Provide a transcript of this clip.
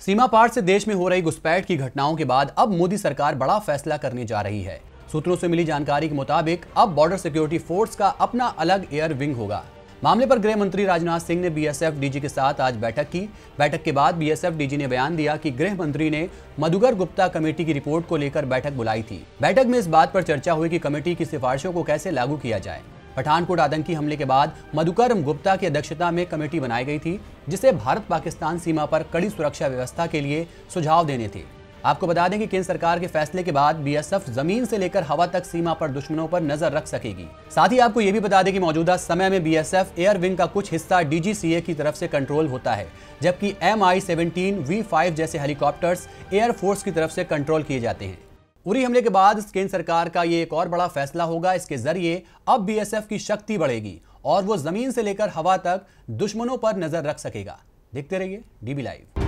सीमा पार से देश में हो रही घुसपैठ की घटनाओं के बाद अब मोदी सरकार बड़ा फैसला करने जा रही है। सूत्रों से मिली जानकारी के मुताबिक अब बॉर्डर सिक्योरिटी फोर्स का अपना अलग एयर विंग होगा। मामले पर गृह मंत्री राजनाथ सिंह ने बीएसएफ डीजी के साथ आज बैठक की। बैठक के बाद बीएसएफ डीजी ने बयान दिया कि गृह मंत्री ने मधुगर गुप्ता कमेटी की रिपोर्ट को लेकर बैठक बुलाई थी। बैठक में इस बात पर चर्चा हुई कि कमेटी की सिफारिशों को कैसे लागू किया जाए। पठानकोट आतंकी हमले के बाद मधुकर गुप्ता की अध्यक्षता में कमेटी बनाई गई थी, जिसे भारत पाकिस्तान सीमा पर कड़ी सुरक्षा व्यवस्था के लिए सुझाव देने थे। आपको बता दें कि केंद्र सरकार के फैसले के बाद बीएसएफ ज़मीन से लेकर हवा तक सीमा पर दुश्मनों पर नज़र रख सकेगी। साथ ही आपको यह भी बता दें कि मौजूदा समय में बीएसएफ एयर विंग का कुछ हिस्सा डीजीसीए की तरफ़ से कंट्रोल होता है, जबकि M I seventeen V five जैसे हेलीकॉप्टर्स एयरफोर्स की तरफ़ से कंट्रोल किए जाते हैं। उरी हमले के बाद केंद्र सरकार का ये एक और बड़ा फैसला होगा। इसके ज़रिए अब बीएसएफ की शक्ति बढ़ेगी और वो ज़मीन से लेकर हवा तक दुश्मनों पर नज़र रख सकेगा। देखते रहिए डीबी लाइव।